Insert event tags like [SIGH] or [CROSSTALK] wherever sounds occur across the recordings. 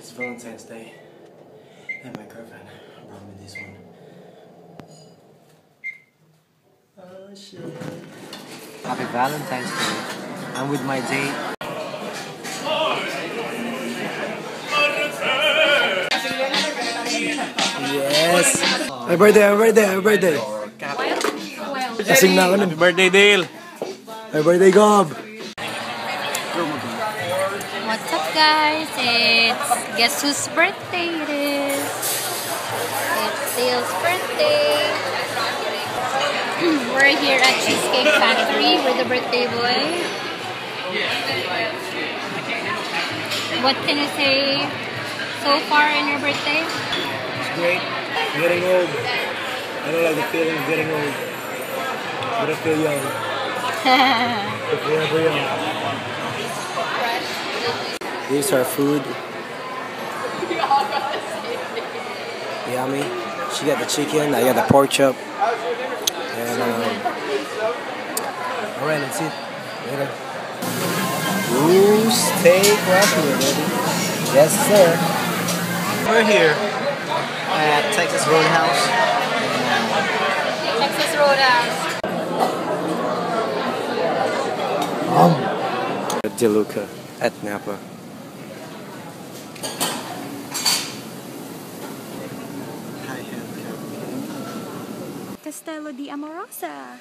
It's Valentine's Day, and my girlfriend brought me this one. Oh shit. Happy Valentine's Day. I'm with my date. Yes! Happy birthday, happy birthday, happy birthday! Kasing na ako nun. Happy birthday, Dale! Happy birthday, Gob! Guys? It's guess whose birthday it is? It's Dale's birthday. [CLEARS THROAT] We're here at Cheesecake Factory with the birthday boy. What can you say so far in your birthday? It's great. Getting old. I don't like the feeling of getting old. But I feel young. [LAUGHS] Forever young. Here's our food. Yummy. She got the chicken, I got the pork chop. And um, alright, let's eat. Later. Ooh, steak restaurant, baby. Yes, sir. We're here at Texas Roadhouse. Texas Roadhouse. At DeLuca at Napa. Castello di Amorosa.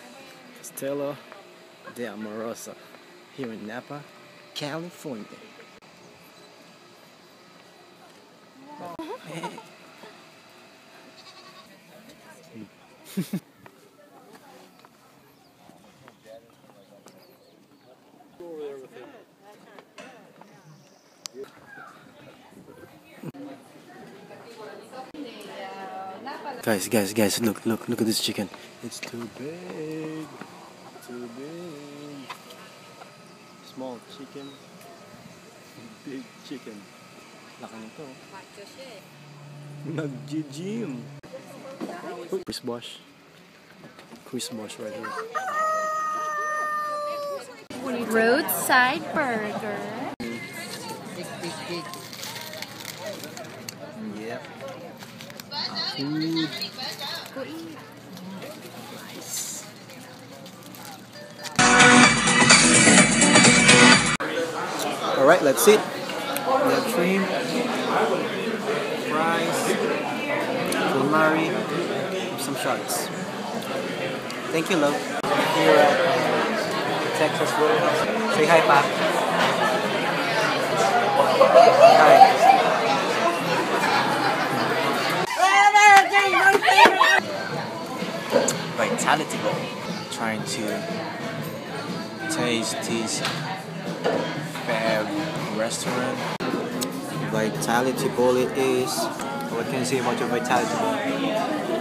Castello de Amorosa here in Napa, California. Uh-huh. [LAUGHS] Guys, guys, guys, look, look, look at this chicken. It's too big. Too big. Small chicken. Big chicken. Laki nito. Nag-gym. Chris Bosh. Chris Bosh right here. Roadside burger. Yep. Food. Go eat. Alright, let's eat. We have shrimp, fries, calamari, some sharks. Thank you, love. Here at Texas Roadhouse. Say hi, Pa. Hi. Bowl. Trying to taste this fab restaurant. Vitality Bowl it is. Oh, what can you say about your Vitality Bowl?